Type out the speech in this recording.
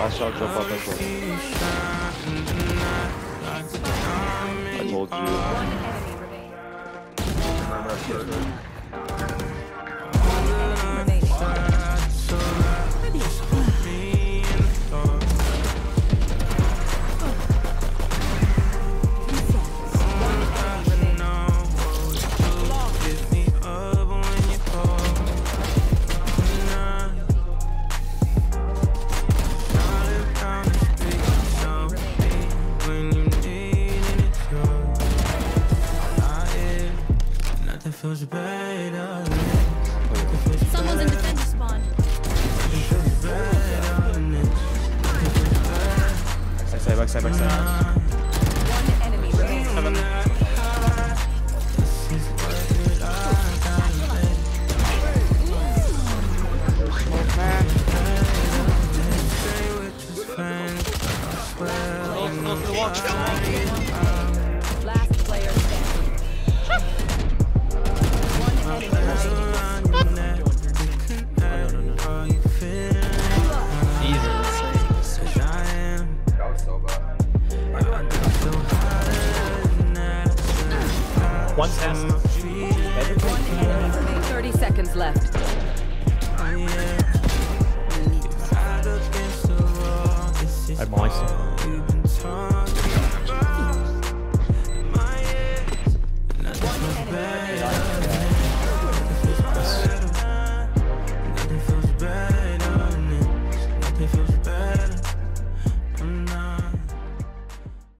Last shot, jump up and I told you. Feels better. Someone's in defender spawn. Backside, backside, backside. One enemy remaining. Heaven. Last One test. Thirty seconds left. I'm might.